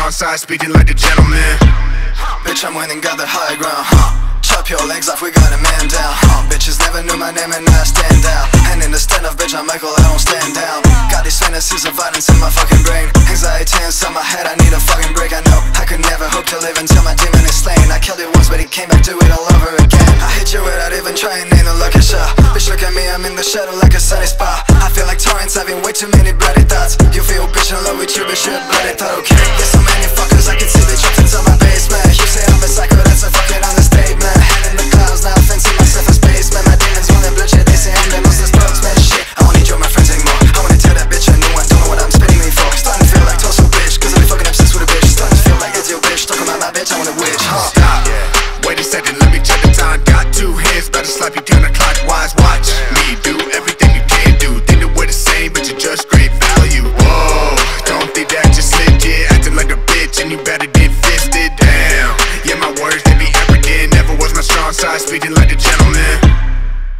Was side, speaking like a gentleman. Bitch, I'm winning, got the high ground? Chop your legs off, we got a man down? Bitches never knew my name and I stand out. And in the stand-up, bitch, I'm Michael, I don't stand down. Got these fantasies of violence in my fucking brain. Anxiety inside my head, I need a fucking break I know. I could never hope to live until my demon is slain. I killed it once, but he came back, do it all over again. I hit you without even trying, ain't no lucky shot Bitch, look at me, I'm in the shadow like a sunny spot. I feel like torrents, having way too many bloody thoughts You feel bitch in love with you, but shit, bloody thought, okay There's so many fuckers, I can see the truth inside my basement. You say I'm a psycho, that's a fucking understatement. Head in the clouds, now fancy myself a spaceman My demons wanna bloodshed, they say I'm the most spokesman. Shit, I don't need you, my friends anymore. I wanna tell that bitch a new one, don't know what I'm spitting me for. Starting to feel like Tulsa bitch, cause I be fucking obsessed with a bitch. Starting to feel like it's your bitch, talking about my bitch, I want a witch, huh? Stop. Wait a second, let me check the time. Got two hands, better slap you counterclockwise. Speaking like a gentleman.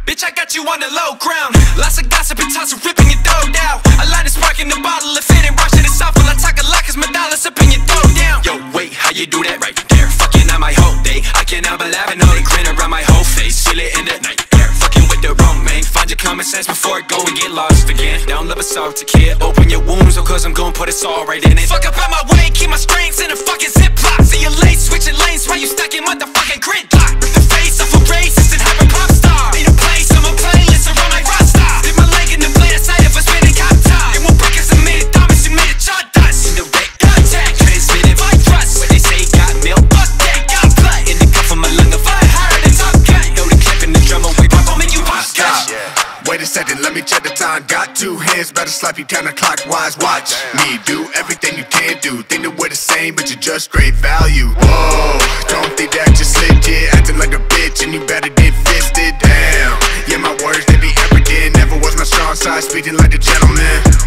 Bitch, I got you on the low ground. Lots of gossip and toss ripping your dough down. A spark in the bottle, if it ain't rush it, it's. Well, I talk a lot, cause my dollars up in your throat down. Yo, wait, how you do that right there? Fucking on my whole day. I can't help but laughing, all the grin around my whole face. Feel it in the night air. Fucking with the wrong man. Find your common sense before it go and get lost again. Don't love a salty kid. Open your wounds, oh, cause I'm gonna put us all right in it. Fuck up out my way, keep my strings in a fucking ziplock. See you late, switching lanes while you stuck in motherfucking gridlock. time. Got two hands, better slap you counterclockwise. Watch me do everything you can do. Think that we're the same, but you're just great value. Whoa, don't think that you slipped it. Acting like a bitch, and you better get fisted. Damn, yeah, my words, they be arrogant. Never was my strong side, speaking like a gentleman.